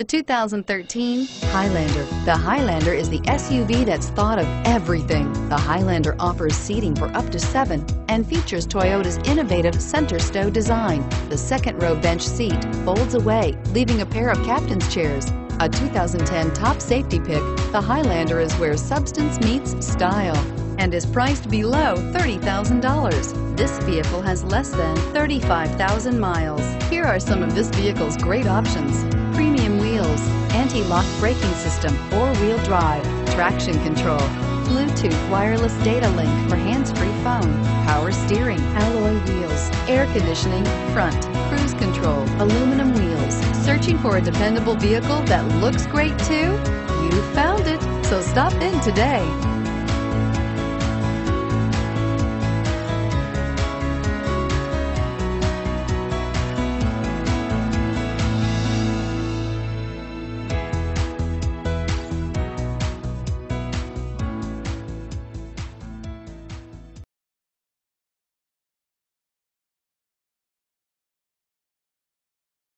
The 2013 Highlander. The Highlander is the SUV that's thought of everything. The Highlander offers seating for up to seven and features Toyota's innovative center stow design. The second row bench seat folds away, leaving a pair of captain's chairs. A 2010 top safety pick, the Highlander is where substance meets style and is priced below $30,000. This vehicle has less than 35,000 miles. Here are some of this vehicle's great options. Anti-lock braking system, four-wheel drive, traction control, Bluetooth wireless data link for hands-free phone, power steering, alloy wheels, air conditioning, front, cruise control, aluminum wheels. Searching for a dependable vehicle that looks great too? You found it, so stop in today.